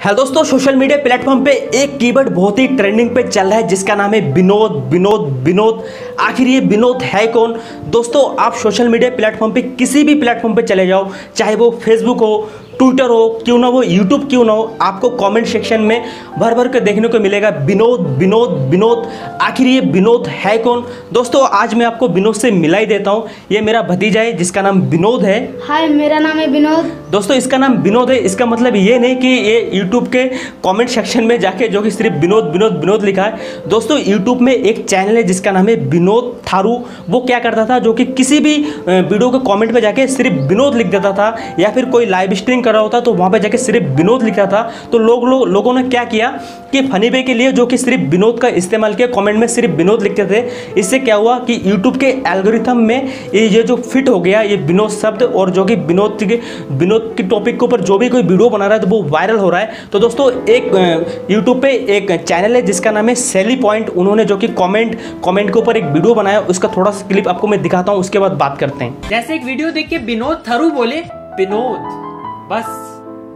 Hello दोस्तों social media platform पे एक कीवर्ड बहुत ही ट्रेंडिंग पे चल रहा है, जिसका नाम है विनोद विनोद विनोद। आखिर ये विनोद है कौन? दोस्तों, आप सोशल मीडिया प्लेटफॉर्म पे किसी भी प्लेटफॉर्म पे चले जाओ, चाहे वो फेसबुक हो ट्विटर हो क्यों ना वो यूट्यूब क्यों ना हो आपको कमेंट सेक्शन में भर भर के देखने को मिलेगा। विनोद विनोद विनोद आखिर ये विनोद है कौन? दोस्तों आज मैं आपको विनोद से मिला ही देता हूँ। ये मेरा भतीजा है जिसका नाम विनोद है। हाय मेरा नाम है विनोद। दोस्तों इसका नाम विनोद है। इसका मतलब ये नहीं कि ये यूट्यूब के कॉमेंट सेक्शन में जाके जो कि सिर्फ़ विनोद विनोद विनोद लिखा है। दोस्तों यूट्यूब में एक चैनल है जिसका नाम है विनोद थारू। वो क्या करता था? जो कि किसी भी वीडियो के कॉमेंट में जाके सिर्फ़ विनोद लिख देता था या फिर कोई लाइव स्ट्रीम कर रहा होता तो वहाँ पे जाके सिर्फ़ विनोद लिखा था। तो लोग लो, लोगों ने क्या किया कि फनी वे के लिए जो कि सिर्फ़ विनोद का इस्तेमाल किया कमेंट में सिर्फ़ विनोद लिखते थे। इससे क्या हुआ कि यूट्यूब के एल्गोरिथम में ये जो फिट हो गया ये विनोद शब्द और जो कि विनोद के विनोद के टॉपिक के ऊपर जो भी कोई वीडियो बना रहा है तो वो वायरल हो रहा है। तो दोस्तों एक यूट्यूब पे एक चैनल है जिसका नाम है सैली पॉइंट उन्होंने जो कि कमेंट कमेंट के ऊपर एक वीडियो बनाया उसका थोड़ा सा क्लिप आपको मैं दिखाता हूँ उसके बाद बात करते हैं। जैसे एक वीडियो देख के विनोद थरू बोले विनोद। बस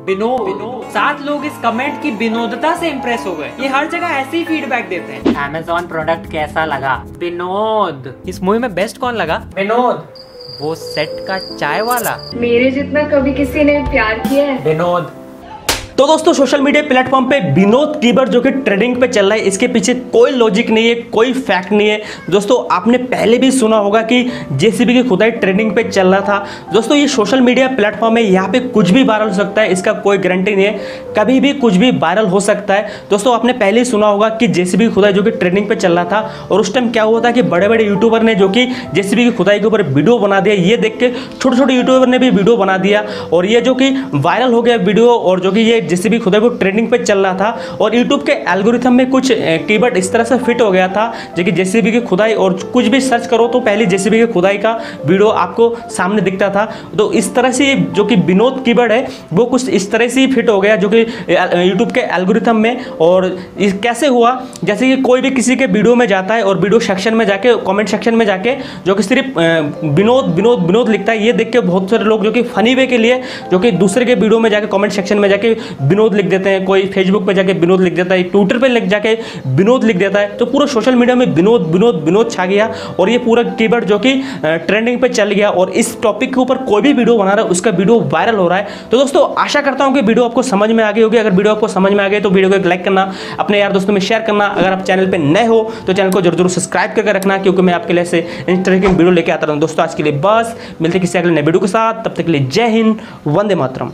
बिनोद। सात लोग इस कमेंट की विनोदता से इम्प्रेस हो गए। ये हर जगह ऐसे ही फीडबैक देते हैं। अमेजोन प्रोडक्ट कैसा लगा? विनोद इस मूवी में बेस्ट कौन लगा? विनोद वो सेट का चाय वाला। मेरे जितना कभी किसी ने प्यार किया है। विनोद तो दोस्तों सोशल मीडिया प्लेटफॉर्म पे विनोद कीबर जो कि ट्रेडिंग पे चल रहा है, इसके पीछे कोई लॉजिक नहीं है, कोई फैक्ट नहीं है। दोस्तों, आपने पहले भी सुना होगा कि जेसीबी की खुदाई ट्रेडिंग पे चल रहा था। दोस्तों, ये सोशल मीडिया प्लेटफॉर्म है, यहाँ पे कुछ भी वायरल हो सकता है, इसका कोई गारंटी नहीं है। कभी भी कुछ भी वायरल हो सकता है। दोस्तों, आपने पहले ही सुना होगा कि जेसीबी की खुदाई जो कि ट्रेडिंग पे चल रहा था, और उस टाइम क्या हुआ था कि बड़े बड़े यूट्यूबर ने जो कि जेसीबी की खुदाई के ऊपर वीडियो बना दिया। ये देख के छोटे छोटे यूट्यूबर ने भी वीडियो बना दिया, और ये जो कि वायरल हो गया वीडियो और जो कि ये जेसीबी खुदाई वो ट्रेंडिंग पे चल रहा था और यूट्यूब के एल्गोरिथम में कुछ कीवर्ड इस तरह से फिट हो गया था जो कि जेसीबी की खुदाई और कुछ भी सर्च करो तो पहले जेसीबी की खुदाई का वीडियो आपको सामने दिखता था। तो इस तरह से जो कि विनोद कीवर्ड है, वो कुछ इस तरह से ही फिट हो गया जो कि यूट्यूब के एल्गोरिथम में और कैसे हुआ? जैसे कि कोई भी किसी के वीडियो में जाता है और वीडियो सेक्शन में जाके कमेंट सेक्शन में जाके जो कि सिर्फ़ विनोद विनोद विनोद लिखता है, ये देख के बहुत सारे लोग जो कि फनी वे के लिए, जो कि दूसरे के वीडियो में जाके कमेंट सेक्शन में जाके विनोद लिख देते हैं, कोई फेसबुक पे जाके विनोद लिख देता है ट्विटर पे लिख जाके विनोद लिख देता है। तो पूरा सोशल मीडिया में विनोद विनोद विनोद छा गया और ये पूरा कीवर्ड जो कि ट्रेंडिंग पे चल गया और इस टॉपिक के ऊपर कोई भी वीडियो बना रहा है, उसका वीडियो वायरल हो रहा है। तो दोस्तों, आशा करता हूँ कि वीडियो आपको समझ में आ गई होगी। अगर वीडियो आपको समझ में आ गई तो वीडियो को एक लाइक करना, अपने यार दोस्तों में शेयर करना। अगर आप चैनल पर नए हो तो चैनल को ज़रूर ज़रूर सब्सक्राइब करके रखना, क्योंकि मैं आपके लिए से इस तरह की वीडियो लेके आता हूँ दोस्तों, आज के लिए बस, मिलते किसी अगले नए वीडियो के साथ। तब तक के लिए जय हिंद, वंदे मातरम।